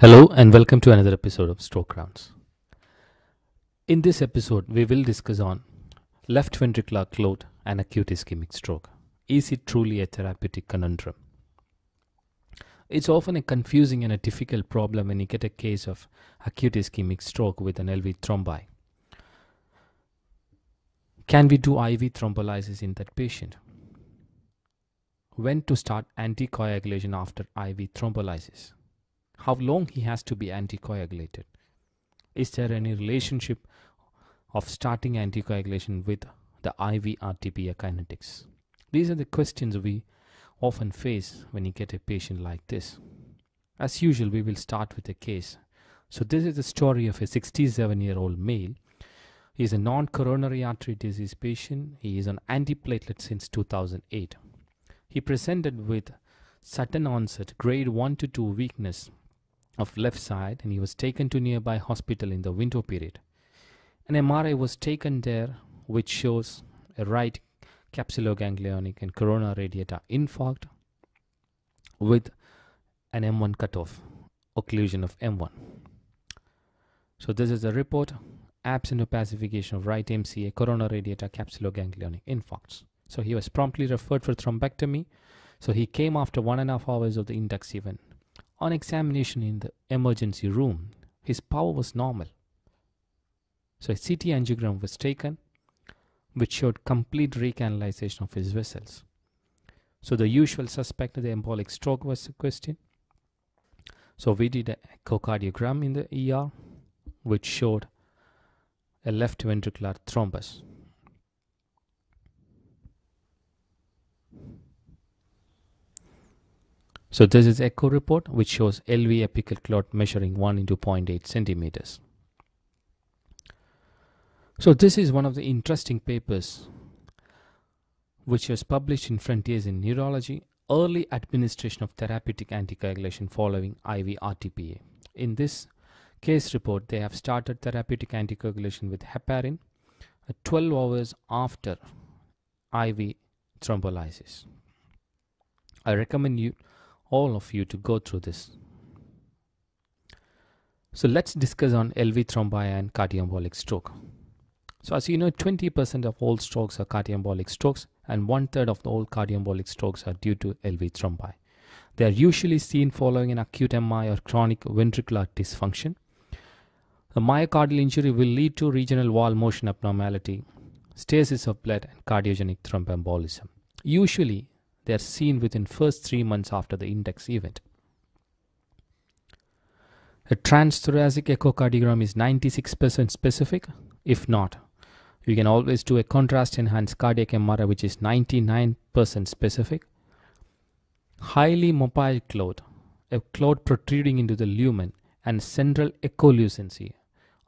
Hello and welcome to another episode of Stroke Rounds. In this episode, we will discuss on left ventricular clot and acute ischemic stroke. Is it truly a therapeutic conundrum? It's often a confusing and a difficult problem when you get a case of acute ischemic stroke with an LV thrombi. Can we do IV thrombolysis in that patient? When to start anticoagulation after IV thrombolysis? How long he has to be anticoagulated. Is there any relationship of starting anticoagulation with the IV RTPA kinetics? These are the questions we often face when you get a patient like this. As usual, we will start with a case. So, this is the story of a 67 year old male. He is a non coronary artery disease patient. He is on antiplatelet since 2008. He presented with sudden onset grade 1 to 2 weakness of left side and he was taken to nearby hospital in the winter period. An MRI was taken there which shows a right capsuloganglionic and corona radiata infarct with an M1 cutoff, occlusion of M1. So this is the report, absent opacification of right MCA, corona radiata capsuloganglionic infarcts. So he was promptly referred for thrombectomy. So he came after one and a half hours of the index event on examination in the emergency room, his power was normal. So a CT angiogram was taken, which showed complete recanalization of his vessels. So the usual suspect of the embolic stroke was the question. So we did a echocardiogram in the ER, which showed a left ventricular thrombus. So this is echo report which shows LV apical clot measuring 1 into 0.8 centimeters. So this is one of the interesting papers which was published in Frontiers in Neurology, early administration of therapeutic anticoagulation following IV RTPA. In this case report, they have started therapeutic anticoagulation with heparin uh, 12 hours after IV thrombolysis. I recommend you all of you to go through this. So let's discuss on LV thrombi and cardioembolic stroke. So as you know, 20% of all strokes are cardioembolic strokes and one third of all cardioembolic strokes are due to LV thrombi. They are usually seen following an acute MI or chronic ventricular dysfunction. The myocardial injury will lead to regional wall motion abnormality, stasis of blood and cardiogenic thromboembolism. Usually they are seen within first 3 months after the index event. A transthoracic echocardiogram is 96% specific. If not, you can always do a contrast enhanced cardiac MRI which is 99% specific. Highly mobile clot, a clot protruding into the lumen and central echolucency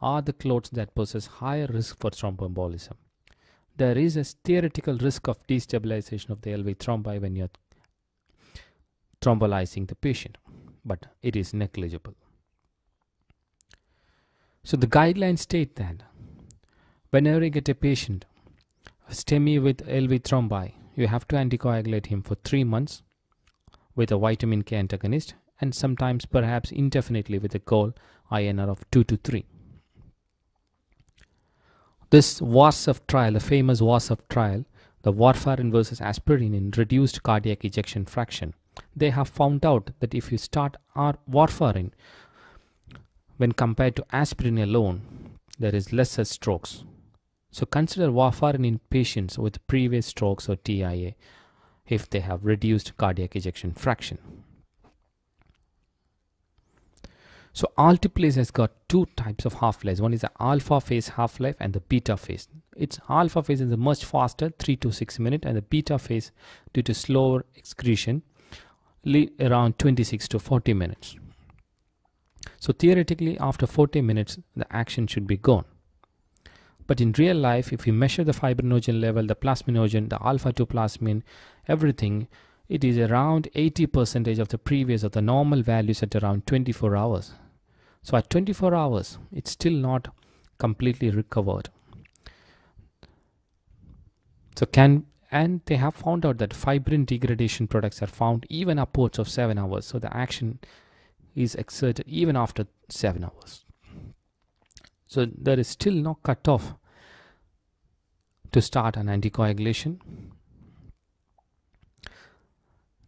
are the clots that possess higher risk for thromboembolism there is a theoretical risk of destabilization of the LV thrombi when you're thrombolyzing the patient, but it is negligible. So the guidelines state that whenever you get a patient STEMI with LV thrombi, you have to anticoagulate him for three months with a vitamin K antagonist and sometimes perhaps indefinitely with a goal INR of 2 to 3. This WARCEF trial, the famous WARCEF trial, the warfarin versus aspirin in reduced cardiac ejection fraction, they have found out that if you start warfarin when compared to aspirin alone, there is lesser strokes. So consider warfarin in patients with previous strokes or TIA if they have reduced cardiac ejection fraction. So alteplase has got two types of half-lives. One is the alpha phase half-life and the beta phase. Its alpha phase is much faster, 3 to 6 minutes, and the beta phase, due to slower excretion, around 26 to 40 minutes. So theoretically, after 40 minutes, the action should be gone. But in real life, if we measure the fibrinogen level, the plasminogen, the alpha-2 plasmin, everything, it is around 80 percentage of the previous of the normal values at around 24 hours. So at 24 hours, it's still not completely recovered. So can and they have found out that fibrin degradation products are found even upwards of 7 hours. So the action is exerted even after 7 hours. So there is still no cutoff to start an anticoagulation.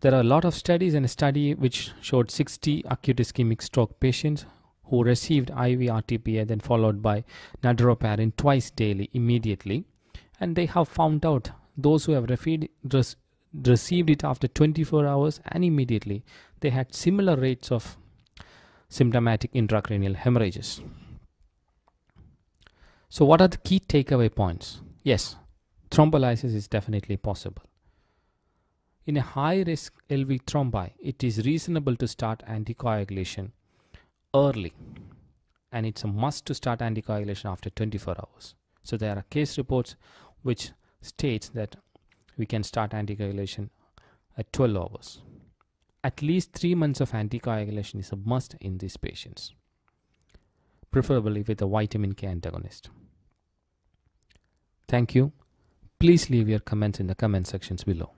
There are a lot of studies and a study which showed 60 acute ischemic stroke patients who received IV RTPA then followed by nadroparin twice daily immediately and they have found out those who have received it after 24 hours and immediately they had similar rates of symptomatic intracranial hemorrhages. So, what are the key takeaway points? Yes, thrombolysis is definitely possible. In a high risk LV thrombi, it is reasonable to start anticoagulation early and it's a must to start anticoagulation after 24 hours. So, there are case reports which states that we can start anticoagulation at 12 hours. At least 3 months of anticoagulation is a must in these patients, preferably with a vitamin K antagonist. Thank you. Please leave your comments in the comment sections below.